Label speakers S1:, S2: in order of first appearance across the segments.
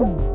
S1: Ooh.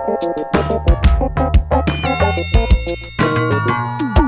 S1: Thank you.